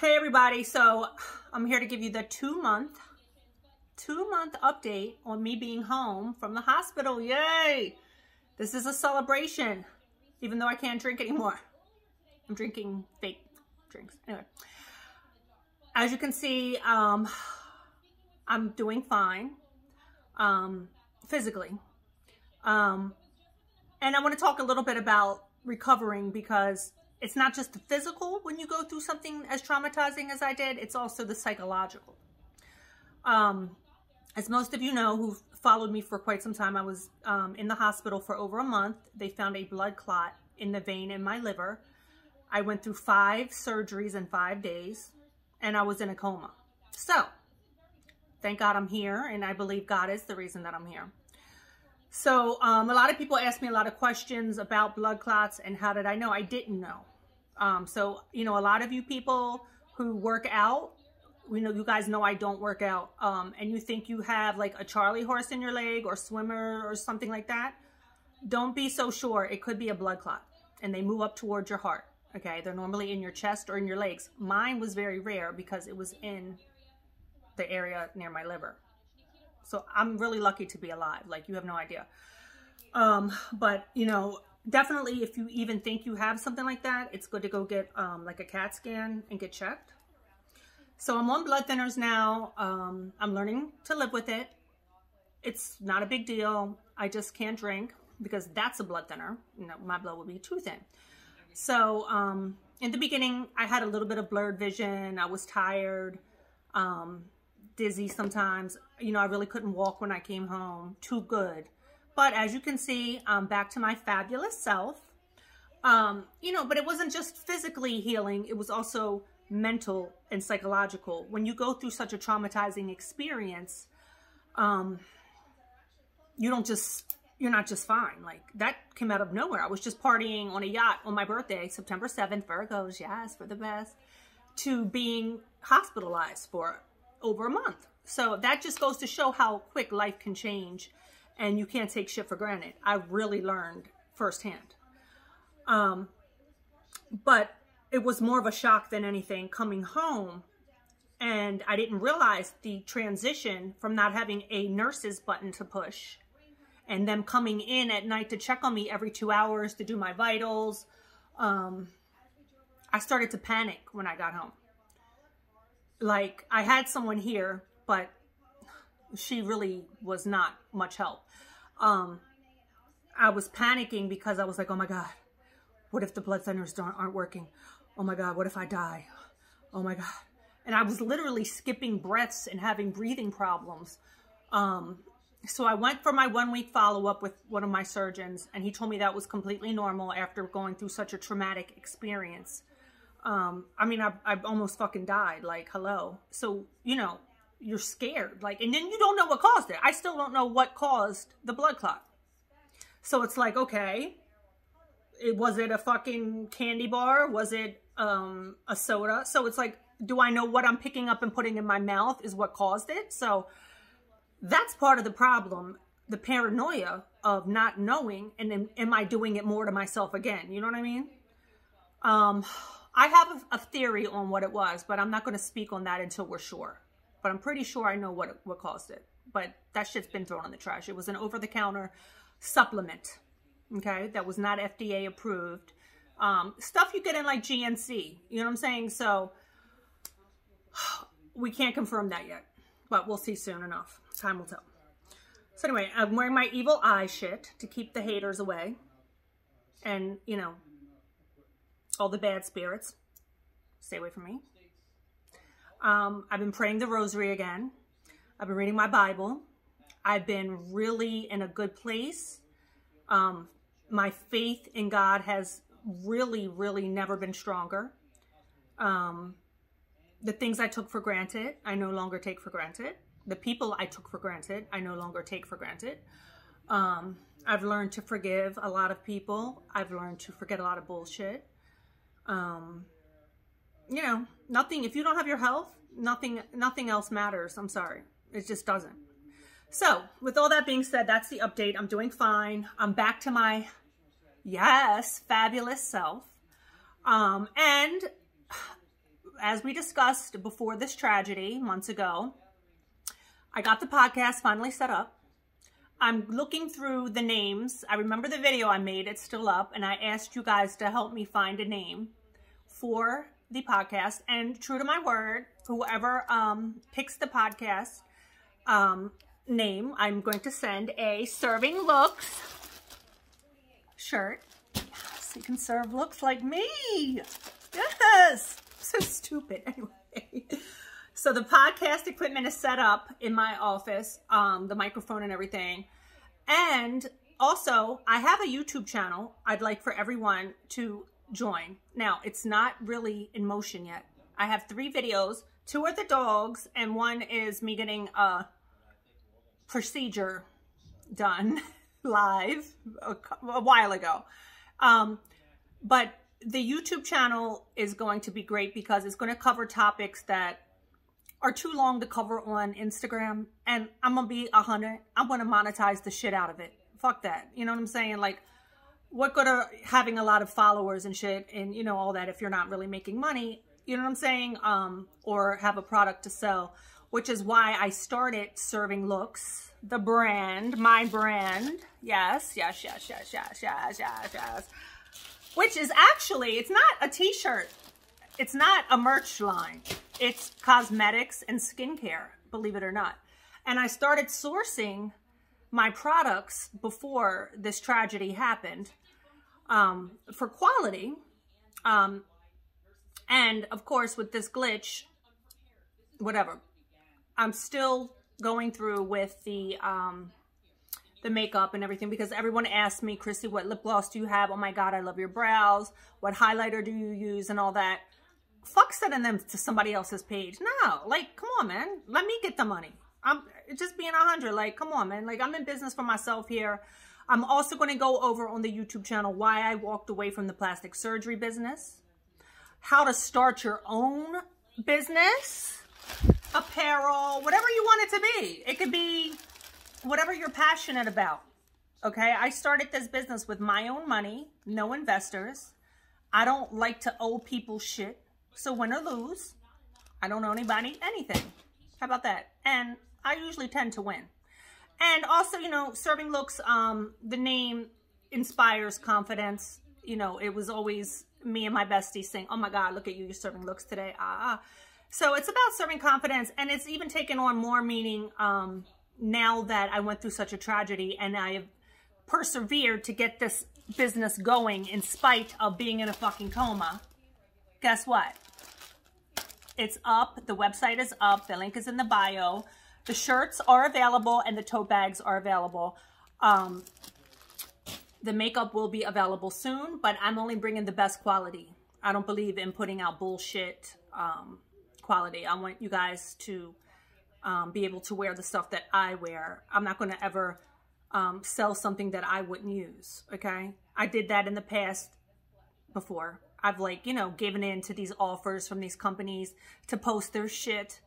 Hey everybody, so I'm here to give you the two month, two month update on me being home from the hospital. Yay! This is a celebration, even though I can't drink anymore. I'm drinking fake drinks. Anyway, as you can see, um, I'm doing fine um, physically. Um, and I want to talk a little bit about recovering because it's not just the physical when you go through something as traumatizing as I did, it's also the psychological. Um, as most of you know who've followed me for quite some time, I was um, in the hospital for over a month. They found a blood clot in the vein in my liver. I went through five surgeries in five days and I was in a coma. So, thank God I'm here and I believe God is the reason that I'm here. So um, a lot of people ask me a lot of questions about blood clots and how did I know? I didn't know. Um, so, you know, a lot of you people who work out, you know, you guys know I don't work out, um, and you think you have like a Charlie horse in your leg or swimmer or something like that, don't be so sure. It could be a blood clot and they move up towards your heart. Okay. They're normally in your chest or in your legs. Mine was very rare because it was in the area near my liver. So I'm really lucky to be alive. Like you have no idea. Um, but you know, definitely if you even think you have something like that, it's good to go get um, like a CAT scan and get checked. So I'm on blood thinners now. Um, I'm learning to live with it. It's not a big deal. I just can't drink because that's a blood thinner. You know, my blood will be too thin. So um, in the beginning, I had a little bit of blurred vision. I was tired, um, dizzy sometimes. You know, I really couldn't walk when I came home. Too good. But as you can see, I'm back to my fabulous self. Um, you know, but it wasn't just physically healing. It was also mental and psychological. When you go through such a traumatizing experience, um, you don't just, you're not just fine. Like that came out of nowhere. I was just partying on a yacht on my birthday, September 7th, Virgos, yes, for the best, to being hospitalized for over a month. So that just goes to show how quick life can change and you can't take shit for granted. I really learned firsthand. Um, but it was more of a shock than anything coming home. And I didn't realize the transition from not having a nurse's button to push and them coming in at night to check on me every two hours to do my vitals. Um, I started to panic when I got home. Like I had someone here, but she really was not much help. Um, I was panicking because I was like, oh my God, what if the blood thinners aren't working? Oh my God, what if I die? Oh my God. And I was literally skipping breaths and having breathing problems. Um, so I went for my one week follow up with one of my surgeons and he told me that was completely normal after going through such a traumatic experience. Um, I mean, I, I almost fucking died. Like, hello. So, you know, you're scared. Like, and then you don't know what caused it. I still don't know what caused the blood clot. So it's like, okay, it was it a fucking candy bar? Was it um, a soda? So it's like, do I know what I'm picking up and putting in my mouth is what caused it? So that's part of the problem, the paranoia of not knowing, and then am I doing it more to myself again? You know what I mean? Um, I have a, a theory on what it was, but I'm not going to speak on that until we're sure but I'm pretty sure I know what, what caused it. But that shit's been thrown in the trash. It was an over-the-counter supplement, okay, that was not FDA approved. Um, stuff you get in like GNC, you know what I'm saying? So we can't confirm that yet, but we'll see soon enough. Time will tell. So anyway, I'm wearing my evil eye shit to keep the haters away. And, you know, all the bad spirits. Stay away from me. Um, I've been praying the rosary again. I've been reading my Bible. I've been really in a good place. Um, my faith in God has really, really never been stronger. Um, the things I took for granted, I no longer take for granted. The people I took for granted, I no longer take for granted. Um, I've learned to forgive a lot of people. I've learned to forget a lot of bullshit. Um, you know, nothing, if you don't have your health, nothing, nothing else matters. I'm sorry. It just doesn't. So with all that being said, that's the update. I'm doing fine. I'm back to my, yes, fabulous self. Um, and as we discussed before this tragedy months ago, I got the podcast finally set up. I'm looking through the names. I remember the video I made, it's still up, and I asked you guys to help me find a name for the podcast. And true to my word, whoever um, picks the podcast um, name, I'm going to send a Serving Looks shirt. Yes, you can serve looks like me. Yes. So stupid. Anyway. So the podcast equipment is set up in my office, um, the microphone and everything. And also, I have a YouTube channel I'd like for everyone to join. Now, it's not really in motion yet. I have three videos. Two are the dogs, and one is me getting a procedure done live a, a while ago. Um, but the YouTube channel is going to be great because it's going to cover topics that are too long to cover on Instagram. And I'm going to be a hundred. I'm going to monetize the shit out of it. Fuck that. You know what I'm saying? Like, what good are having a lot of followers and shit and, you know, all that if you're not really making money? You know what I'm saying? Um, or have a product to sell, which is why I started Serving Looks, the brand, my brand. Yes, yes, yes, yes, yes, yes, yes, yes which is actually, it's not a t-shirt. It's not a merch line. It's cosmetics and skincare, believe it or not. And I started sourcing my products before this tragedy happened um, for quality. Um, and of course, with this glitch, whatever, I'm still going through with the um, the makeup and everything because everyone asks me, Chrissy, what lip gloss do you have? Oh my God, I love your brows. What highlighter do you use and all that? Fuck sending them to somebody else's page. No, like, come on, man. Let me get the money. I'm just being a hundred. Like, come on, man. Like, I'm in business for myself here. I'm also going to go over on the YouTube channel why I walked away from the plastic surgery business, how to start your own business, apparel, whatever you want it to be. It could be whatever you're passionate about. Okay, I started this business with my own money, no investors. I don't like to owe people shit. So win or lose, I don't owe anybody anything. How about that? And I usually tend to win. And also, you know, Serving Looks, um, the name inspires confidence. You know, it was always me and my bestie saying, oh my God, look at you, you're serving looks today. Ah, ah. So it's about serving confidence. And it's even taken on more meaning um, now that I went through such a tragedy and I have persevered to get this business going in spite of being in a fucking coma, guess what? It's up. The website is up. The link is in the bio. The shirts are available and the tote bags are available. Um, the makeup will be available soon, but I'm only bringing the best quality. I don't believe in putting out bullshit um, quality. I want you guys to um, be able to wear the stuff that I wear. I'm not going to ever um, sell something that I wouldn't use, okay? I did that in the past before. I've like, you know, given in to these offers from these companies to post their shit.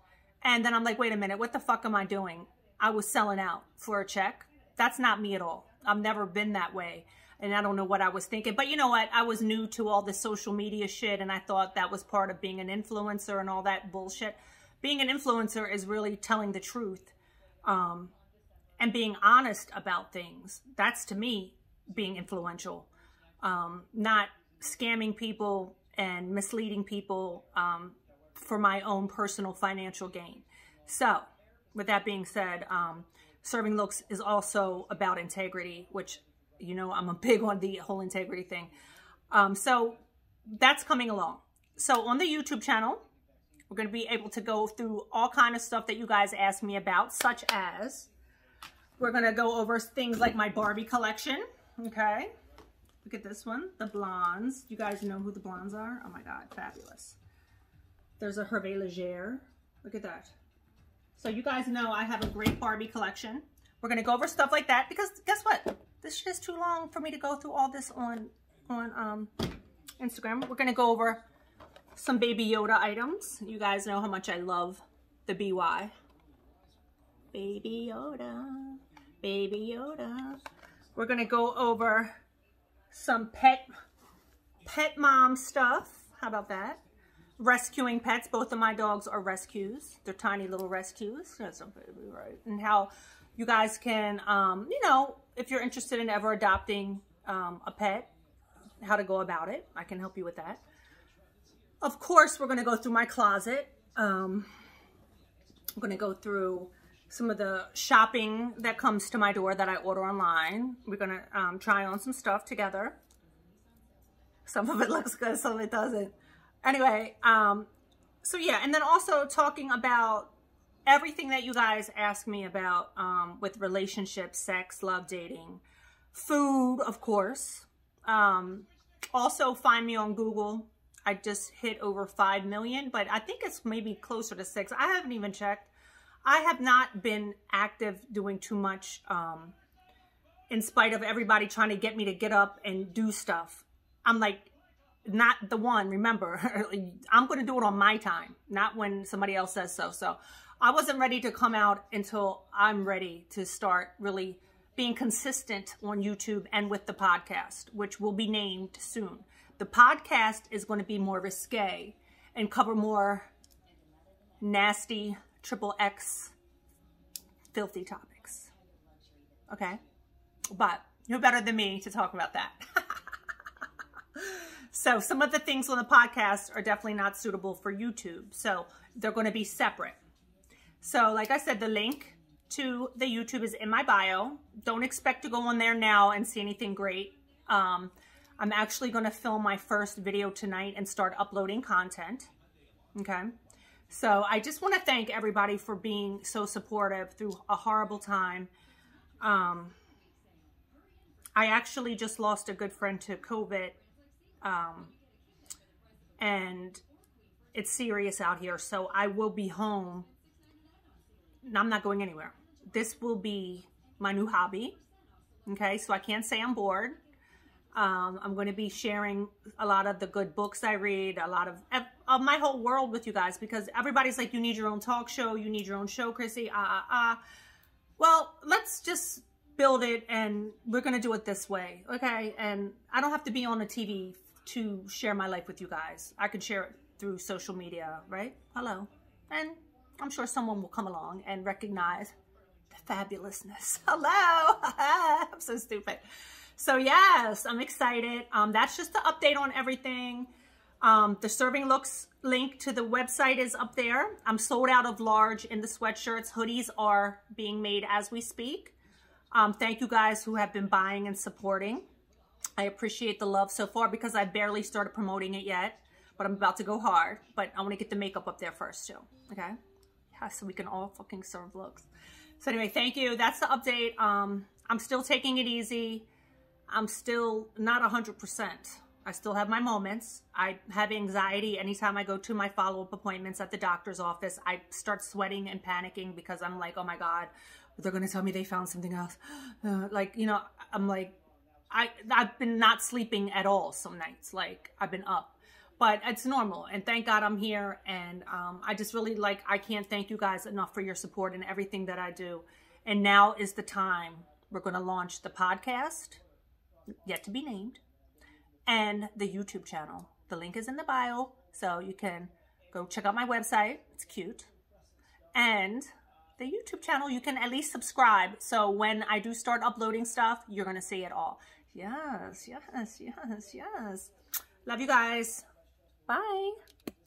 And then I'm like, wait a minute, what the fuck am I doing? I was selling out for a check. That's not me at all. I've never been that way. And I don't know what I was thinking. But you know what? I was new to all this social media shit and I thought that was part of being an influencer and all that bullshit being an influencer is really telling the truth um, and being honest about things. That's to me being influential, um, not scamming people and misleading people um, for my own personal financial gain. So with that being said, um, Serving Looks is also about integrity, which, you know, I'm a big on the whole integrity thing. Um, so that's coming along. So on the YouTube channel, we're going to be able to go through all kind of stuff that you guys ask me about, such as we're going to go over things like my Barbie collection. Okay. Look at this one, the blondes. You guys know who the blondes are? Oh my God, fabulous. There's a Hervé Leger. Look at that. So you guys know I have a great Barbie collection. We're to go over stuff like that because guess what? This shit is too long for me to go through all this on, on um, Instagram. We're to go over some Baby Yoda items. You guys know how much I love the BY. Baby Yoda, Baby Yoda. We're to go over some pet, pet mom stuff. How about that? rescuing pets. Both of my dogs are rescues. They're tiny little rescues. That's right? And how you guys can, um, you know, if you're interested in ever adopting um, a pet, how to go about it. I can help you with that. Of course, we're going to go through my closet. Um, I'm going to go through some of the shopping that comes to my door that I order online. We're to um, try on some stuff together. Some of it looks good, some of it doesn't. Anyway, um, so yeah, and then also talking about everything that you guys ask me about um, with relationships, sex, love, dating, food, of course. Um, also find me on Google. I just hit over 5 million, but I think it's maybe closer to 6. I haven't even checked. I have not been active doing too much um, in spite of everybody trying to get me to get up and do stuff. I'm like, not the one, remember. I'm going to do it on my time, not when somebody else says so. So I wasn't ready to come out until I'm ready to start really being consistent on YouTube and with the podcast, which will be named soon. The podcast is going to be more risque and cover more nasty triple X filthy topics. Okay? But you're better than me to talk about that. so some of the things on the podcast are definitely not suitable for YouTube. So they're going to be separate. So like I said, the link to the YouTube is in my bio. Don't expect to go on there now and see anything great. Um, I'm actually going to film my first video tonight and start uploading content. Okay. So I just want to thank everybody for being so supportive through a horrible time. Um, I actually just lost a good friend to COVID. Um, and it's serious out here. So I will be home. I'm not going anywhere. This will be my new hobby. Okay, so I can't say I'm bored. Um, I'm going to be sharing a lot of the good books I read, a lot of, of my whole world with you guys because everybody's like, you need your own talk show, you need your own show, Chrissy, ah, ah, ah. Well, let's just build it and we're going to do it this way, okay? And I don't have to be on a TV to share my life with you guys. I can share it through social media, right? Hello. And I'm sure someone will come along and recognize the fabulousness. Hello. I'm so stupid. So yes, I'm excited. Um, that's just the update on everything. Um, the serving looks link to the website is up there. I'm sold out of large in the sweatshirts. Hoodies are being made as we speak. Um, thank you guys who have been buying and supporting. I appreciate the love so far because I barely started promoting it yet, but I'm about to go hard. But I want to get the makeup up there first too, okay? Yeah, so we can all fucking serve looks. So anyway, thank you. That's the update. Um, I'm still taking it easy. I'm still not 100%. I still have my moments. I have anxiety anytime I go to my follow-up appointments at the doctor's office. I start sweating and panicking because I'm like, oh my God, they're going to tell me they found something else. Uh, like, you know, I'm like, I, I've been not sleeping at all some nights. Like, I've been up. But it's normal. And thank God I'm here. And um, I just really like, I can't thank you guys enough for your support and everything that I do. And now is the time. We're going to launch the podcast yet to be named, and the YouTube channel. The link is in the bio, so you can go check out my website. It's cute. And the YouTube channel, you can at least subscribe. So when I do start uploading stuff, you're going to see it all. Yes, yes, yes, yes. Love you guys. Bye.